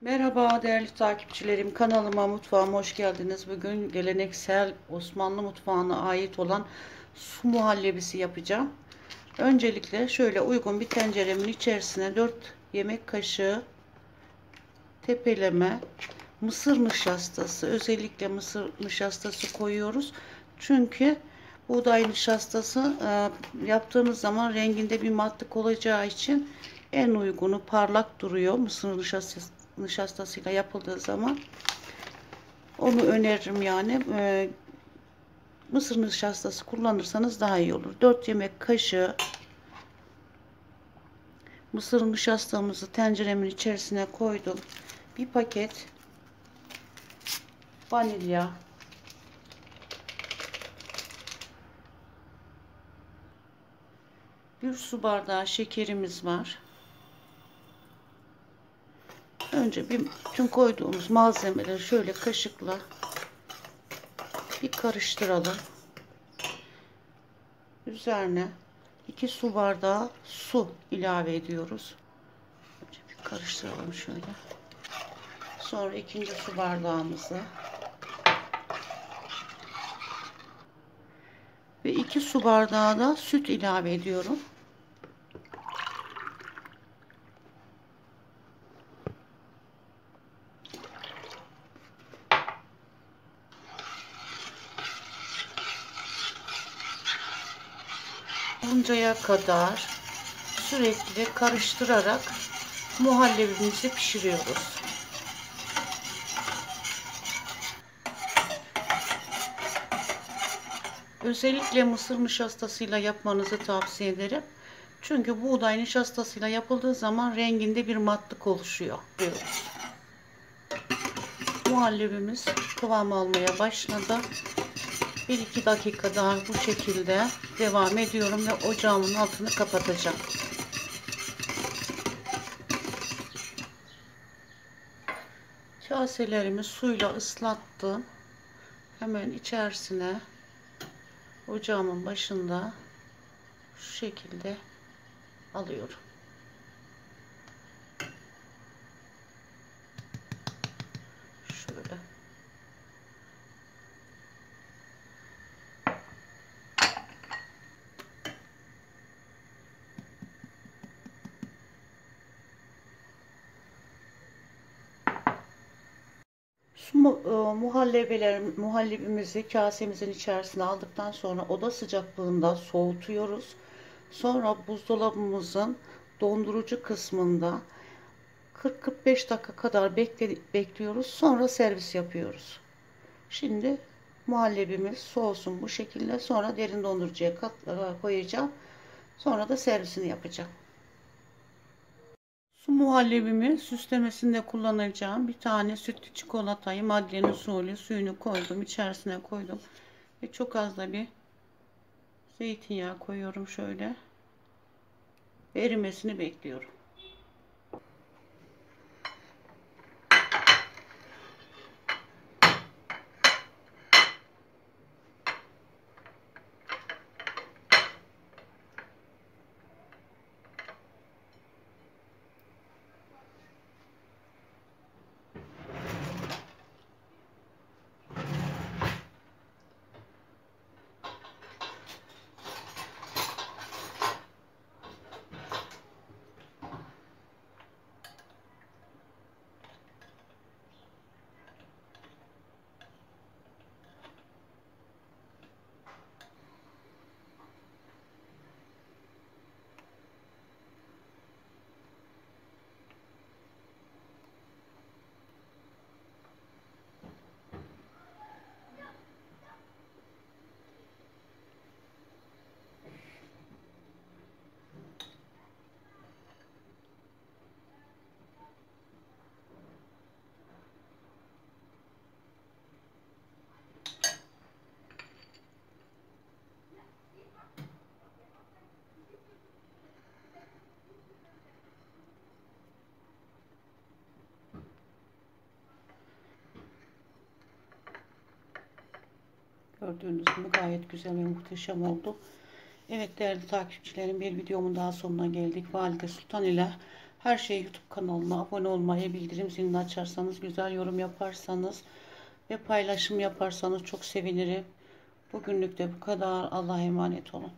Merhaba değerli takipçilerim kanalıma mutfağıma hoş geldiniz. Bugün geleneksel Osmanlı mutfağına ait olan su muhallebisi yapacağım. Öncelikle şöyle uygun bir tenceremin içerisine 4 yemek kaşığı tepeleme mısır nişastası özellikle mısır nişastası koyuyoruz. Çünkü buğday nişastası e, yaptığınız zaman renginde bir matlık olacağı için en uygunu parlak duruyor mısır nişastası nişastasıyla yapıldığı zaman onu öneririm yani. E, mısır nişastası kullanırsanız daha iyi olur. 4 yemek kaşığı mısır nişastamızı tenceremin içerisine koydum. Bir paket vanilya. Bir su bardağı şekerimiz var Önce bir tüm koyduğumuz malzemeleri şöyle kaşıkla bir karıştıralım. Üzerine 2 su bardağı su ilave ediyoruz. Önce bir karıştıralım şöyle. Sonra ikinci su bardağımızı ve 2 su bardağı da süt ilave ediyorum. Oluncaya kadar sürekli karıştırarak muhallebimizi pişiriyoruz. Özellikle mısır nişastasıyla yapmanızı tavsiye ederim. Çünkü buğday nişastasıyla yapıldığı zaman renginde bir matlık oluşuyor diyoruz. Muhallebimiz kıvam almaya başladı. 1-2 dakika daha bu şekilde devam ediyorum ve ocağımın altını kapatacağım. Kaselerimi suyla ıslattım. Hemen içerisine ocağımın başında şu şekilde alıyorum. Su e, muhallebeler, muhallebimizi kasemizin içerisine aldıktan sonra oda sıcaklığında soğutuyoruz. Sonra buzdolabımızın dondurucu kısmında 40-45 dakika kadar bekle, bekliyoruz. Sonra servis yapıyoruz. Şimdi muhallebimiz soğusun bu şekilde. Sonra derin dondurucuya kat, e, koyacağım. Sonra da servisini yapacağım. Muhallebimi süslemesinde kullanacağım bir tane sütlü çikolatayı madlen usulü suyunu koydum içerisine koydum ve çok az da bir zeytinyağı koyuyorum şöyle erimesini bekliyorum. Gördüğünüz gibi gayet güzel ve muhteşem oldu. Evet değerli takipçilerim bir videomun daha sonuna geldik. Valide Sultan ile Her şey YouTube kanalına abone olmayı, bildirim zilini açarsanız, güzel yorum yaparsanız ve paylaşım yaparsanız çok sevinirim. Bugünlük de bu kadar. Allah'a emanet olun.